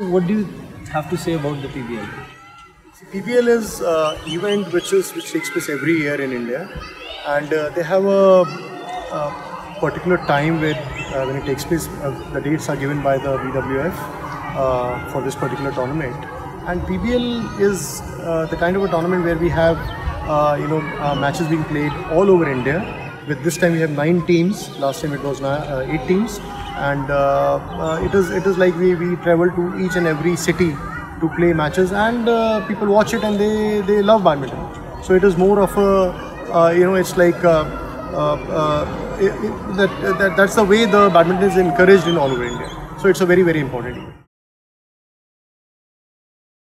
What do you have to say about the PBL? PBL is uh, event which is which takes place every year in India, and uh, they have a, a particular time where uh, when it takes place. Uh, the dates are given by the BWF uh, for this particular tournament, and PBL is uh, the kind of a tournament where we have you know matches being played all over India. With this time we have nine teams. Last time it was eight teams, and uh, uh, it is it is like we we travel to each and every city to play matches and uh, people watch it and they, they love badminton. So it is more of a, you know, it's like it, it, that, that, that's the way the badminton is encouraged in all over India. So it's a very, very important event.